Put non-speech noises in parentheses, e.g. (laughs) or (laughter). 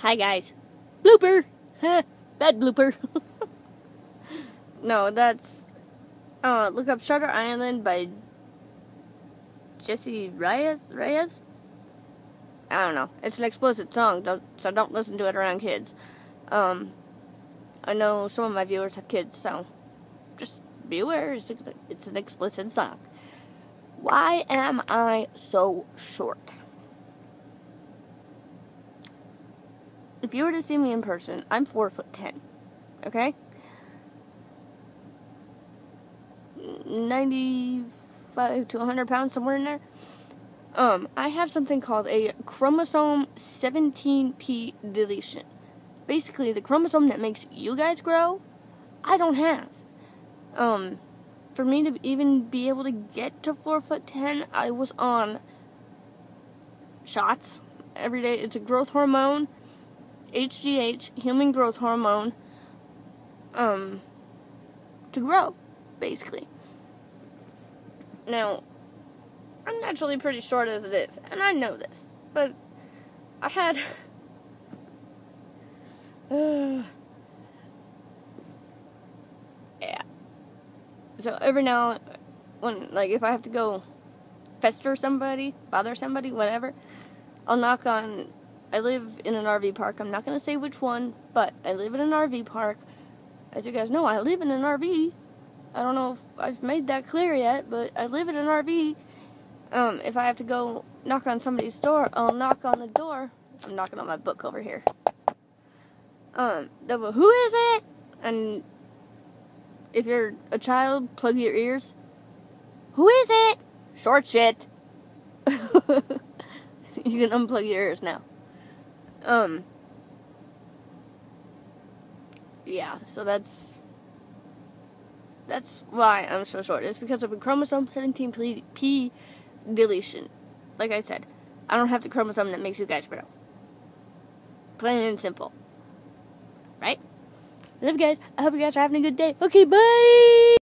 Hi guys. Blooper. Bad blooper. (laughs) no, that's uh look up Shutter Island by Jessie Reyez Reyez. I don't know. It's an explicit song, don't, so don't listen to it around kids. Um, I know some of my viewers have kids, so just be aware. It's, it's an explicit song. Why am I so short? If you were to see me in person, I'm four foot ten. Okay? 95 to 100 pounds, somewhere in there. Um, I have something called a chromosome 17p deletion. Basically, the chromosome that makes you guys grow, I don't have. Um, for me to even be able to get to 4 foot 10, I was on shots every day. It's a growth hormone, HGH, human growth hormone, um, to grow, basically. Now, I'm naturally pretty short as it is, and I know this, but I had. (sighs) Yeah. So every now, when like if I have to go pester somebody, bother somebody, whatever, I'll knock on. I live in an RV park. I'm not gonna say which one, but I live in an RV park. As you guys know, I live in an RV. I don't know if I've made that clear yet, but I live in an RV um, if I have to go knock on somebody's door, I'll knock on the door. I'm knocking on my book over here. Um, who is it? And if you're a child, plug your ears. Who is it? Short shit. (laughs) you can unplug your ears now. Um, yeah, so that's that's why I'm so short. It's because of a chromosome 17p deletion. Like I said, I don't have the chromosome that makes you guys grow. Plain and simple. Right? I love you guys. I hope you guys are having a good day. Okay, bye!